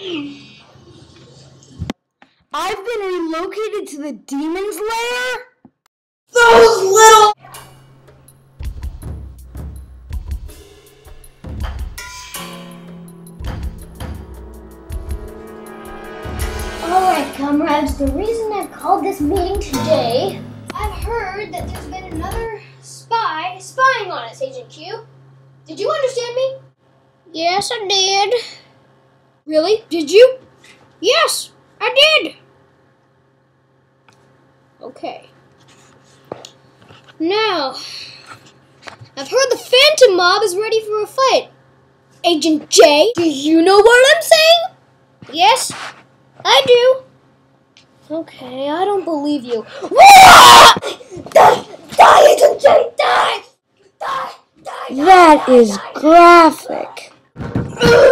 I've been relocated to the demon's lair? Those little. Alright, comrades, the reason I've called this meeting today, I've heard that there's been another spy spying on us, Agent Q. Did you understand me? Yes, I did. Really? Did you? Yes, I did. Okay. Now, I've heard the Phantom Mob is ready for a fight. Agent J, do you know what I'm saying? Yes, I do. Okay, I don't believe you. Die! Die, Agent J! Die! Die! Die! That is graphic.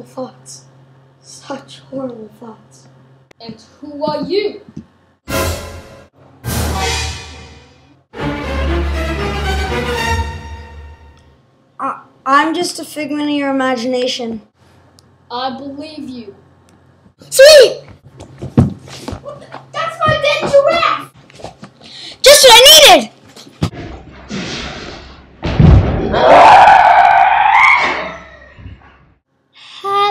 Horrible thoughts. Such horrible thoughts. And who are you? I- I'm just a figment of your imagination. I believe you. Sweet!